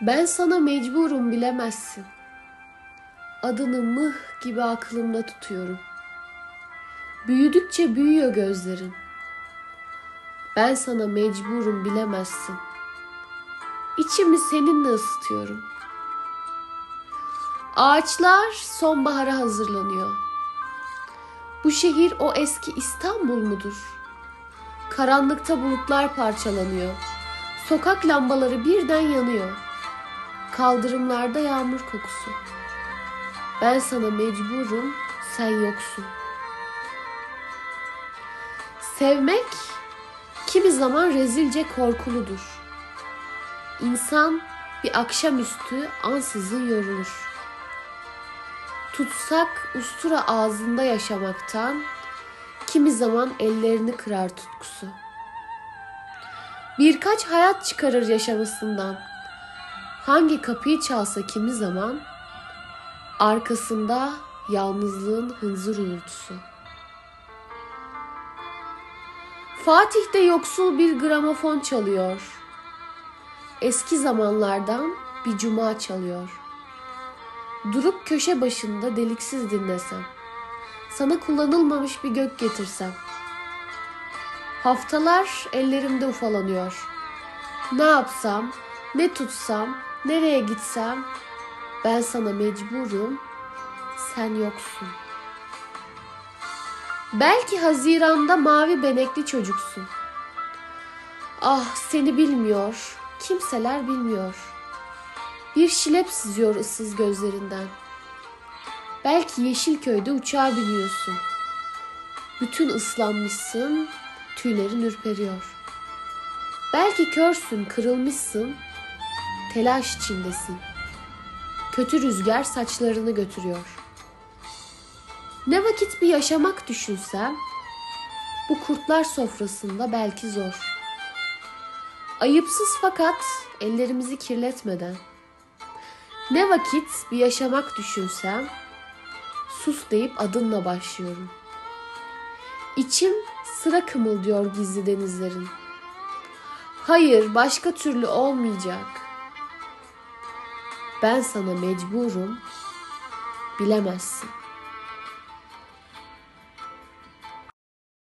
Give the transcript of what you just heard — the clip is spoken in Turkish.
Ben sana mecburum bilemezsin. Adını mıh gibi aklımda tutuyorum. Büyüdükçe büyüyor gözlerin. Ben sana mecburum bilemezsin. İçimi seninle ısıtıyorum. Ağaçlar sonbahara hazırlanıyor. Bu şehir o eski İstanbul mudur? Karanlıkta bulutlar parçalanıyor. Sokak lambaları birden yanıyor. Kaldırımlarda yağmur kokusu. Ben sana mecburum, sen yoksun. Sevmek kimi zaman rezilce korkuludur. İnsan bir akşamüstü ansızın yorulur. Tutsak ustura ağzında yaşamaktan, kimi zaman ellerini kırar tutkusu. Birkaç hayat çıkarır yaşamasından. Hangi kapıyı çalsa kimi zaman, arkasında yalnızlığın hınzır uğultusu. Fatih'te yoksul bir gramofon çalıyor. Eski zamanlardan bir cuma çalıyor. Durup köşe başında deliksiz dinlesem. Sana kullanılmamış bir gök getirsem. Haftalar ellerimde ufalanıyor. Ne yapsam, ne tutsam, nereye gitsem ben sana mecburum, sen yoksun. Belki Haziran'da mavi benekli çocuksun. Ah seni bilmiyor, kimseler bilmiyor. Bir şilep sızıyor ıssız gözlerinden. Belki Yeşilköy'de uçağa biniyorsun. Bütün ıslanmışsın, tüylerin ürperiyor. Belki körsün, kırılmışsın, telaş içindesin. Kötü rüzgar saçlarını götürüyor. Ne vakit bir yaşamak düşünsem, bu kurtlar sofrasında belki zor. Ayıpsız fakat ellerimizi kirletmeden. Ne vakit bir yaşamak düşünsem, sus deyip adınla başlıyorum. İçim sıra kımıldıyor gizli denizlerin. Hayır, başka türlü olmayacak. Ben sana mecburum, bilemezsin.